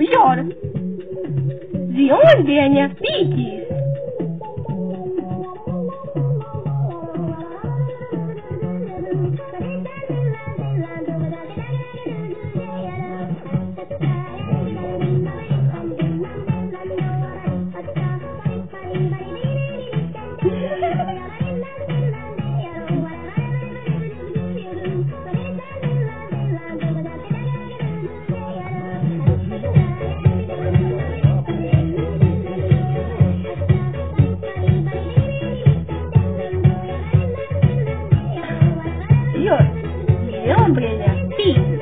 Вчора зіон день піті. hombre de Antigua.